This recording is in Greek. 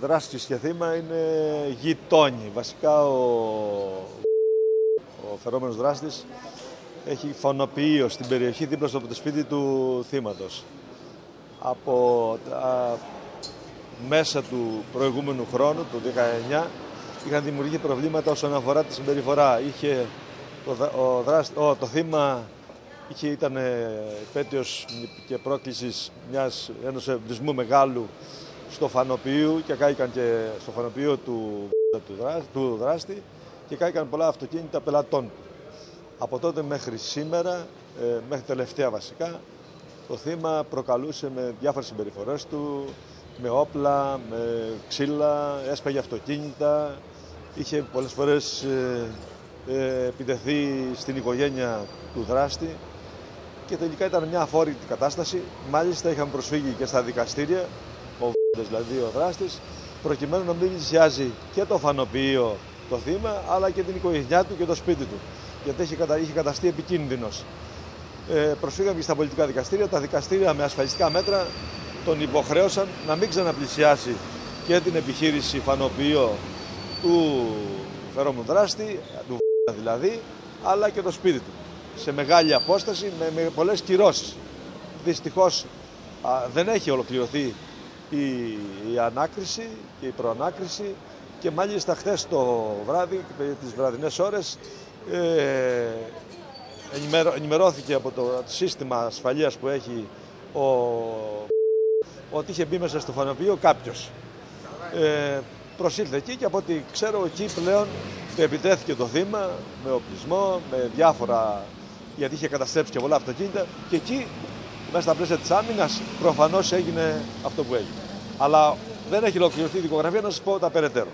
Δράστης και θύμα είναι γειτόνι. Βασικά ο, ο φερόμενος δράστης έχει φωνοποιείο στην περιοχή δίπλα στο σπίτι του θύματος. Από τα μέσα του προηγούμενου χρόνου, του 19, είχαν δημιουργήσει προβλήματα όσον αφορά τη συμπεριφορά. Είχε το, ο δράστη, ο, το θύμα είχε, ήταν πέτειος και πρόκλησης μιας, ενός εμπλισμού μεγάλου στο φανοποιείο και κάηκαν και στο φανοποιείο του, του, δράστη, του δράστη και κάηκαν πολλά αυτοκίνητα πελατών. Από τότε μέχρι σήμερα, ε, μέχρι τελευταία βασικά, το θύμα προκαλούσε με διάφορες συμπεριφορές του, με όπλα, με ξύλα, έσπαγε αυτοκίνητα, είχε πολλές φορές ε, ε, επιτεθεί στην οικογένεια του δράστη και τελικά ήταν μια αφόρητη κατάσταση. Μάλιστα είχαμε προσφύγει και στα δικαστήρια, ο δηλαδή ο δράστης, προκειμένου να μην πλησιάζει και το φανοποιείο το θύμα, αλλά και την οικογένειά του και το σπίτι του. Γιατί είχε, κατα... είχε καταστεί επικίνδυνος. Ε, προσφύγαμε και στα πολιτικά δικαστήρια. Τα δικαστήρια με ασφαλιστικά μέτρα τον υποχρέωσαν να μην ξαναπλησιάσει και την επιχείρηση φανοποιείο του φερόμενου δράστη, του δηλαδή, αλλά και το σπίτι του. Σε μεγάλη απόσταση με, με πολλές κυρώσεις. Δυστυχώς δεν έχει ολοκληρωθεί η, η ανάκριση και η προανάκριση και μάλιστα χθες το βράδυ, τις βραδινές ώρες, ε, ενημερώθηκε από το σύστημα ασφαλείας που έχει ο, ότι είχε μπει μέσα στο φανοποιείο κάποιος. Ε, προσήλθε εκεί και από ό,τι ξέρω εκεί πλέον επιτέθηκε το θύμα με οπλισμό, με διάφορα γιατί είχε καταστρέψει και πολλά αυτοκίνητα και εκεί μέσα στα πλαίσια της άμυνας προφανώς έγινε αυτό που έγινε. Αλλά δεν έχει ολοκληρωθεί η δικογραφία να σας πω τα περαιτέρω.